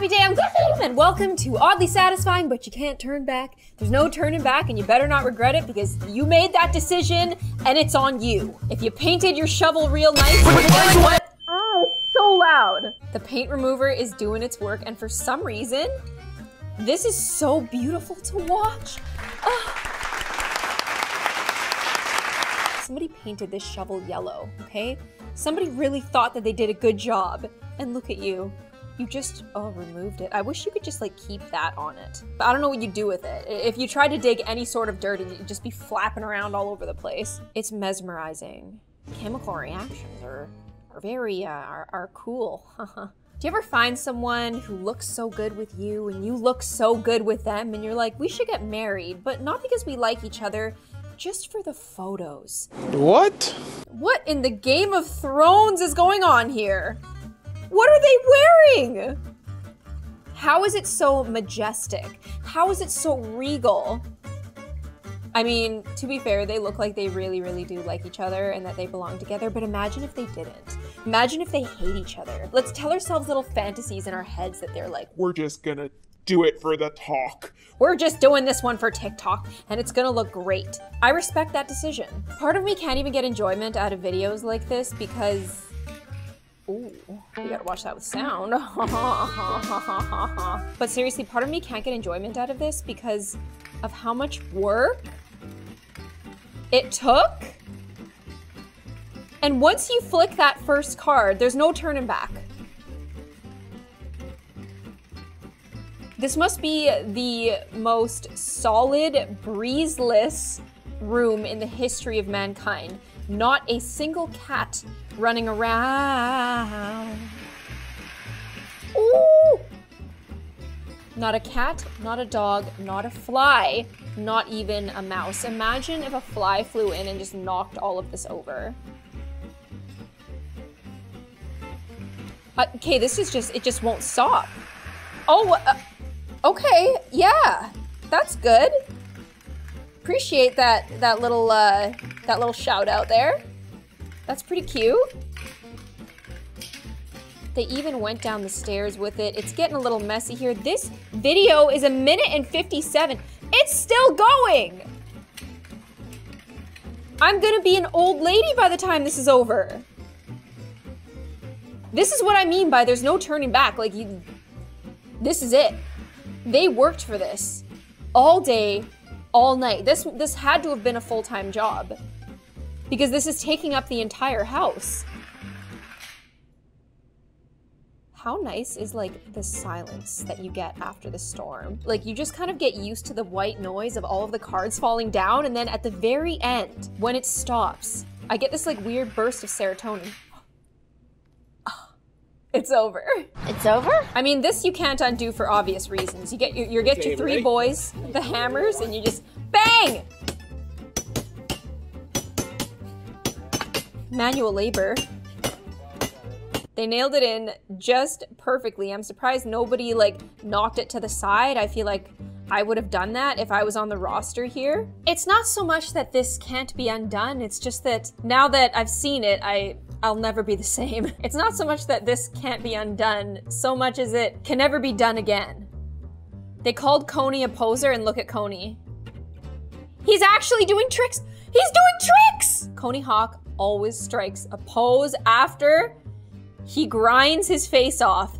happy day, I'm Gloom, and welcome to Oddly Satisfying, but you can't turn back. There's no turning back, and you better not regret it because you made that decision, and it's on you. If you painted your shovel real nice, what? Oh, so loud. The paint remover is doing its work, and for some reason, this is so beautiful to watch. Ah. Somebody painted this shovel yellow, okay? Somebody really thought that they did a good job. And look at you. You just, oh, removed it. I wish you could just like keep that on it. But I don't know what you do with it. If you tried to dig any sort of dirt, it'd just be flapping around all over the place. It's mesmerizing. Chemical reactions are, are very, uh, are, are cool. Do you ever find someone who looks so good with you and you look so good with them and you're like, we should get married, but not because we like each other, just for the photos. What? What in the Game of Thrones is going on here? What are they wearing? How is it so majestic? How is it so regal? I mean, to be fair, they look like they really, really do like each other and that they belong together, but imagine if they didn't. Imagine if they hate each other. Let's tell ourselves little fantasies in our heads that they're like, We're just gonna do it for the talk. We're just doing this one for TikTok and it's gonna look great. I respect that decision. Part of me can't even get enjoyment out of videos like this because you gotta watch that with sound. but seriously, part of me can't get enjoyment out of this because of how much work it took. And once you flick that first card, there's no turning back. This must be the most solid, breezeless room in the history of mankind. Not a single cat running around. Not a cat, not a dog, not a fly, not even a mouse. Imagine if a fly flew in and just knocked all of this over. Uh, okay, this is just, it just won't stop. Oh, uh, Okay, yeah, that's good. Appreciate that that little uh, that little shout out there. That's pretty cute. They even went down the stairs with it. It's getting a little messy here. This video is a minute and 57. It's still going. I'm gonna be an old lady by the time this is over. This is what I mean by there's no turning back. Like you, this is it. They worked for this all day, all night. This this had to have been a full-time job because this is taking up the entire house. How nice is like the silence that you get after the storm? Like you just kind of get used to the white noise of all of the cards falling down and then at the very end, when it stops, I get this like weird burst of serotonin. It's over. It's over? I mean, this you can't undo for obvious reasons. You get your, you get Okay, your three ready? boys, the hammers, and you just bang. Manual labor. They nailed it in just perfectly. I'm surprised nobody like knocked it to the side. I feel like I would have done that if I was on the roster here. It's not so much that this can't be undone, it's just that now that I've seen it, I I'll never be the same. It's not so much that this can't be undone, so much as it can never be done again. They called Tony a poser and look at Tony. He's actually doing tricks. He's doing tricks! Tony Hawk always strikes a pose after he grinds his face off.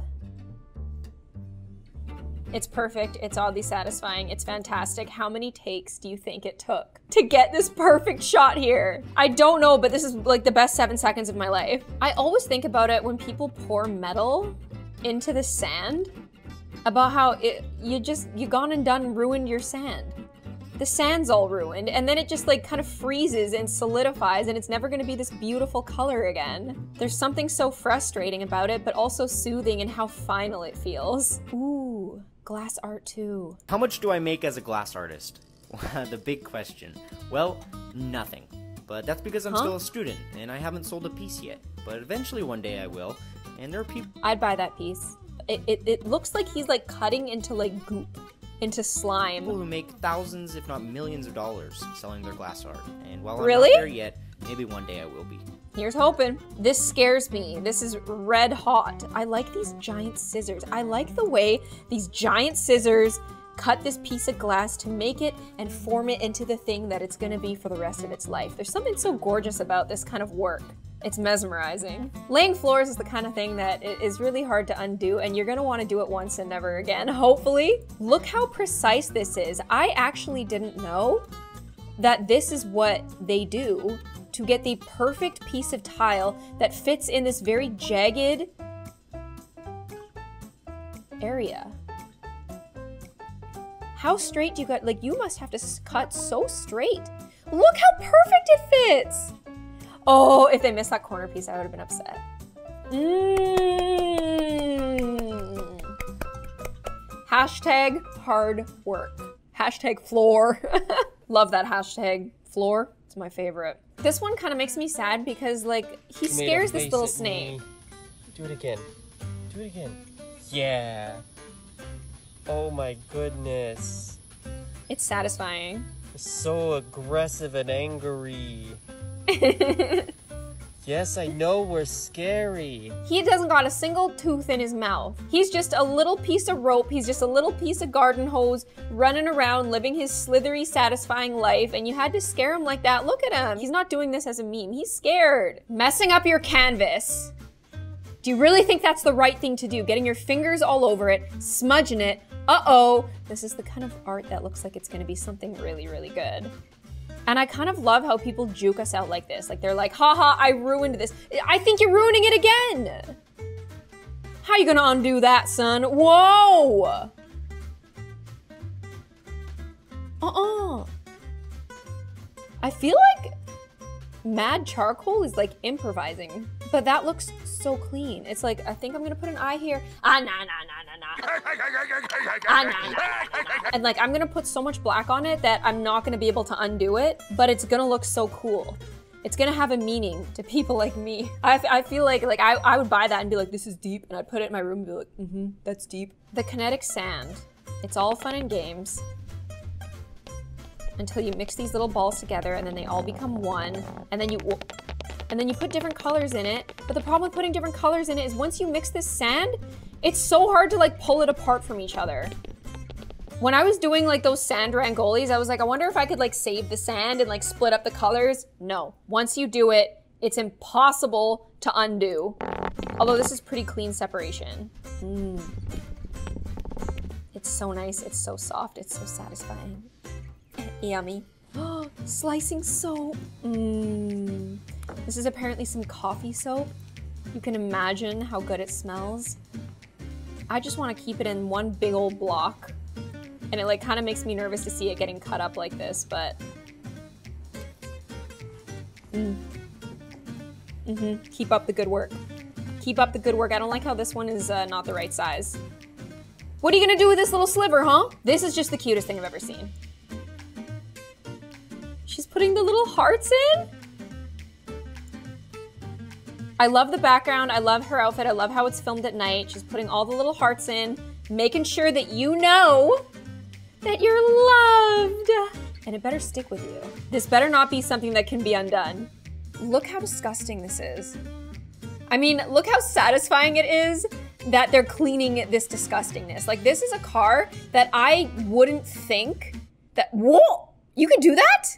It's perfect. It's oddly satisfying. It's fantastic. How many takes do you think it took to get this perfect shot here? I don't know, but this is like the best seven seconds of my life. I always think about it when people pour metal into the sand about how it, you just, you gone and done ruined your sand. The sand's all ruined, and then it just like kind of freezes and solidifies, and it's never gonna be this beautiful color again. There's something so frustrating about it, but also soothing in how final it feels. Ooh, glass art too. How much do I make as a glass artist? the big question. Well, nothing. But that's because I'm Huh? still a student and I haven't sold a piece yet. But eventually one day I will. And there are people I'd buy that piece. It, it, it looks like he's like cutting into like goop, into slime. People who make thousands, if not millions of dollars selling their glass art. And while I'm Really? not there yet, maybe one day I will be. Here's hoping. This scares me. This is red hot. I like these giant scissors. I like the way these giant scissors cut this piece of glass to make it and form it into the thing that it's gonna be for the rest of its life. There's something so gorgeous about this kind of work. It's mesmerizing. Laying floors is the kind of thing that is really hard to undo, and you're gonna wanna do it once and never again, hopefully. Look how precise this is. I actually didn't know that this is what they do to get the perfect piece of tile that fits in this very jagged area. How straight do you cut? Like, you must have to cut so straight. Look how perfect it fits! Oh, if they missed that corner piece, I would have been upset. Mmm. Hashtag hard work. Hashtag floor. Love that hashtag floor. It's my favorite. This one kind of makes me sad because, like, he Tomato scares this little snake. me. Do it again. Do it again. Yeah. Oh my goodness. It's satisfying. So aggressive and angry. Yes, I know we're scary. He doesn't got a single tooth in his mouth. He's just a little piece of rope. He's just a little piece of garden hose running around living his slithery, satisfying life. And you had to scare him like that. Look at him. He's not doing this as a meme. He's scared. Messing up your canvas. Do you really think that's the right thing to do? Getting your fingers all over it, smudging it. Uh oh. This is the kind of art that looks like it's going to be something really, really good. And I kind of love how people juke us out like this. Like they're like, haha, I ruined this. I think you're ruining it again. How you gonna undo that, son? Whoa! Uh-uh. I feel like Mad Charcoal is like improvising, but that looks so clean. It's like, I think I'm gonna put an eye here. Ah, nah, nah, nah, And like, I'm gonna put so much black on it that I'm not gonna be able to undo it, but it's gonna look so cool. It's gonna have a meaning to people like me. I, I feel like like I, I would buy that and be like, this is deep, and I'd put it in my room and be like, mm-hmm, that's deep. The kinetic sand. It's all fun and games until you mix these little balls together and then they all become one, and then you and then you put different colors in it. But the problem with putting different colors in it is once you mix this sand, it's so hard to like pull it apart from each other. When I was doing like those sand rangolis, I was like, I wonder if I could like save the sand and like split up the colors. No. Once you do it, it's impossible to undo. Although this is pretty clean separation. Mm. It's so nice, it's so soft, it's so satisfying. Yummy. Slicing soap. Mmm. This is apparently some coffee soap. You can imagine how good it smells. I just want to keep it in one big old block. And it like kind of makes me nervous to see it getting cut up like this, but... Mm. Mm-hmm. Keep up the good work. Keep up the good work. I don't like how this one is uh, not the right size. What are you gonna do with this little sliver, huh? This is just the cutest thing I've ever seen. She's putting the little hearts in? I love the background. I love her outfit. I love how it's filmed at night. She's putting all the little hearts in, making sure that you know that you're loved. And it better stick with you. This better not be something that can be undone. Look how disgusting this is. I mean, look how satisfying it is that they're cleaning this disgustingness. Like, this is a car that I wouldn't think that. Whoa! You could do that?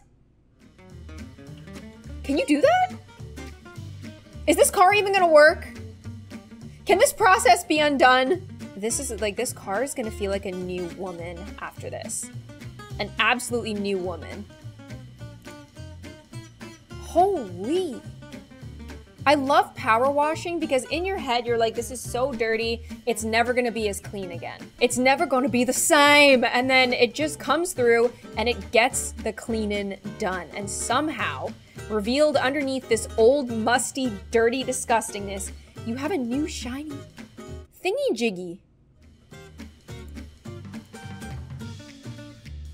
Can you do that? Is this car even gonna work? Can this process be undone? This is like, this car is gonna feel like a new woman after this. An absolutely new woman. Holy. I love power washing because in your head you're like, this is so dirty, it's never gonna be as clean again. It's never gonna be the same. And then it just comes through and it gets the cleaning done. And somehow, revealed underneath this old, musty, dirty disgustingness, you have a new shiny thingy jiggy.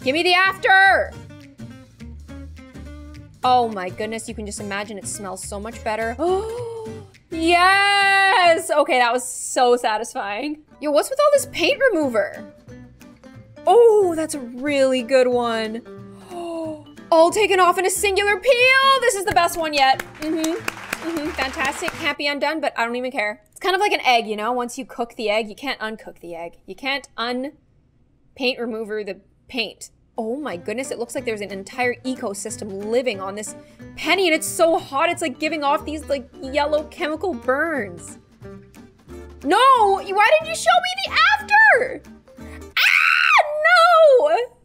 Give me the after! Oh my goodness, you can just imagine it smells so much better. Oh, yes! Okay, that was so satisfying. Yo, what's with all this paint remover? Oh, that's a really good one. All taken off in a singular peel. This is the best one yet. Mm-hmm. Mm-hmm. fantastic. Can't be undone, but I don't even care. It's kind of like an egg, you know? Once you cook the egg, you can't uncook the egg. You can't un paint remover the paint. Oh my goodness, it looks like there's an entire ecosystem living on this penny and it's so hot, it's like giving off these like yellow chemical burns. No! Why didn't you show me the after? Ah! No!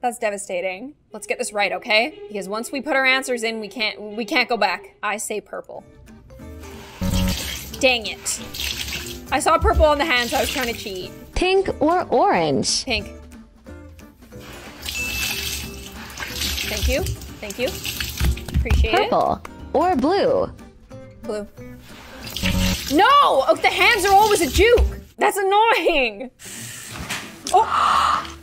That's devastating. Let's get this right, okay? Because once we put our answers in, we can't we can't go back. I say purple. Dang it. I saw purple on the hands, I was trying to cheat. Pink or orange? Pink. Thank you. Thank you. Appreciate it. Purple or blue? Blue. No! Oh, the hands are always a juke. That's annoying. Oh.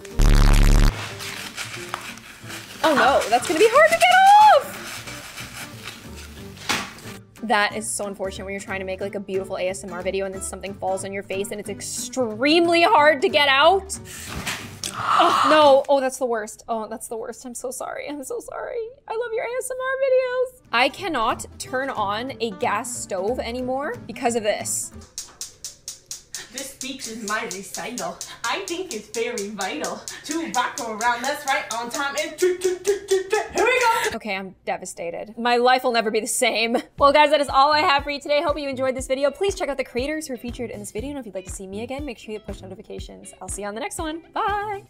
Oh no, that's gonna be hard to get off. That is so unfortunate when you're trying to make like a beautiful ASMR video and then something falls on your face and it's extremely hard to get out. Oh, no. Oh, that's the worst. Oh, that's the worst. I'm so sorry. I'm so sorry. I love your ASMR videos. I cannot turn on a gas stove anymore because of this. This speech is my recital. I think it's very vital to rock around. That's right, on time and here we go. Okay, I'm devastated. My life will never be the same. Well, guys, that is all I have for you today. Hope you enjoyed this video. Please check out the creators who are featured in this video. And if you'd like to see me again, make sure you push notifications. I'll see you on the next one. Bye.